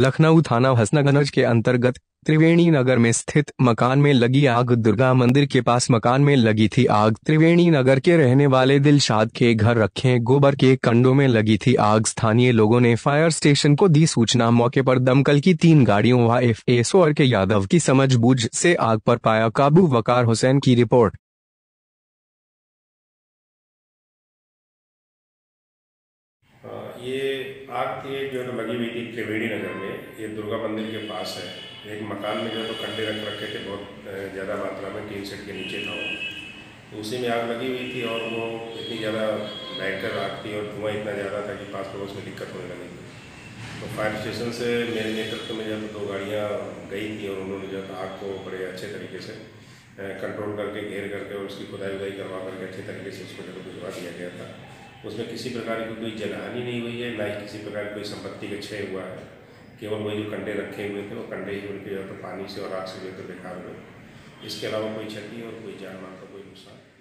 लखनऊ थाना हसनगंज के अंतर्गत त्रिवेणी नगर में स्थित मकान में लगी आग। दुर्गा मंदिर के पास मकान में लगी थी आग। त्रिवेणी नगर के रहने वाले दिलशाद के घर रखे गोबर के कंडों में लगी थी आग। स्थानीय लोगों ने फायर स्टेशन को दी सूचना। मौके पर दमकल की तीन गाड़ियों व एफ़ एस के यादव की समझबूझ से आग पर पाया काबू। वकार हुसैन की रिपोर्ट। ये आग थी जो है लगी हुई थी त्रिवेणी नगर में, ये दुर्गा मंदिर के पास है। एक मकान में जो है तो कंडे रख रखे थे बहुत ज़्यादा मात्रा में टीन सेट के नीचे था वो। तो उसी में आग लगी हुई थी और वो इतनी ज़्यादा भयंकर आग थी और धुआँ इतना ज़्यादा था कि पास पड़ोस में दिक्कत होने लगी तो फायर स्टेशन से मेरे नेतृत्व में जो है तो दो गाड़ियाँ गई थी और उन्होंने जो है आग को बड़े अच्छे तरीके से कंट्रोल करके, घेर करके और उसकी खुदाई उदाई करवा करके अच्छे तरीके से उसको जो भिजवा दिया गया था। उसमें किसी प्रकार की कोई जनहानि नहीं हुई है, ना ही किसी प्रकार की कोई संपत्ति का क्षय हुआ है। केवल वही जो कंडे रखे हुए थे, वो कंडे ही उनके जो तो पानी से और आग से जो तो बेकार हुए। इसके अलावा कोई क्षति और कोई जान का कोई नुकसान?